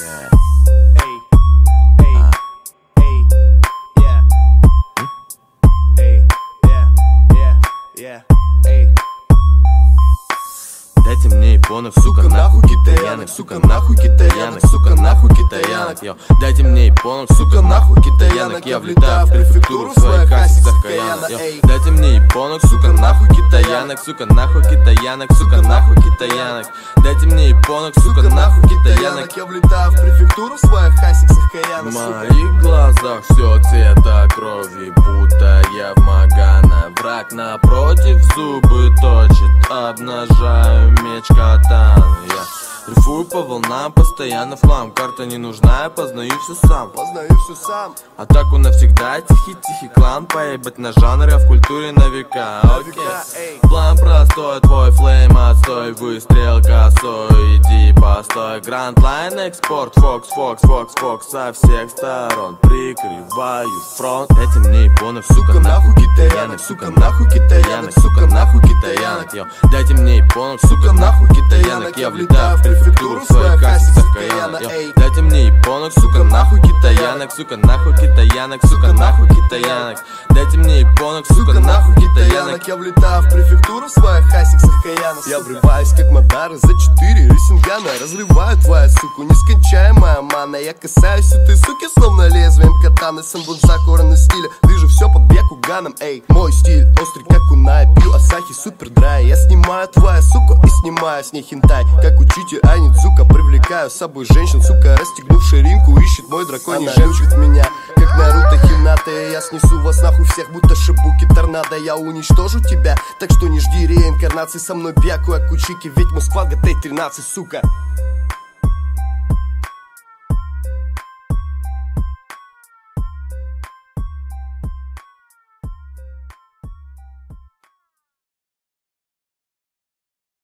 Yeah. Эй, эй, эй, yeah. Эй, yeah, yeah, yeah, Японок, сука, нахуй китаянок, сука, нахуй китаянок, сука, нахуй китаянок, йо. Дайте мне японок, сука, нахуй китаянок, я влетаю в префектуру в своих хасиках каянок, йо. Дайте мне японок, сука, нахуй китаянок, сука, нахуй китаянок, сука, нахуй китаянок. Дайте мне японок, сука, нахуй китаянок, Я влетаю в префектуру в своих хасиках в каянок, сука. моих глазах все цвета крови, будто я в Магана Враг напротив зубы точит, обнажаю меч катан Я рифую по волнам, постоянно в хлам Карта не нужна, я познаю все сам. Познаю все сам. Атаку навсегда, тихий-тихий клан. Поебать на жанры, а в культуре на века Окей. План простой, твой флейм отстой. Выстрел косой, иди постой. Гранд лайн, экспорт, фокс, фокс, фокс, фокс Со всех сторон. Прикрываю фронт. Дайте мне японок, сука, нахуй китаянок Сука, нахуй китаянок, сука, нахуй китаянок йо. Дайте мне японок, сука, нахуй китаянок Я влетаю в префектуру в своих кассиках каянок йо. Дайте мне японок, сука, нахуй китаянок Сука, нахуй китаянок, сука, нахуй китаянок Дайте мне японок, сука, нахуй китаянок Я влетаю в префектуру в своих хасиках каянок, Я врываюсь как Мадары за четыре рисингана Разрываю твою суку, нескончаемая мана Я касаюсь этой суки, словно лезвием катаны на стиле, вижу все под бекуганом Эй, мой стиль острый как кунай Пью Асахи супер драй Я снимаю твою суку и снимаю с ней хентай. Как учитель Анидзука Привлекаю с собой женщин, сука Расстегнув ширинку, ищет мой драконий Она жемчуг меня. Как Наруто Хината Я снесу вас нахуй всех, будто шибуки торнадо. Я уничтожу тебя, так что не жди реинкарнации. Со мной бяку, Акучики Ведь Москва ГТ-13, сука